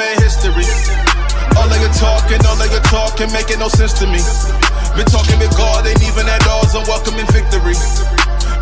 made history. All of your talking, all of your talking, making no sense to me.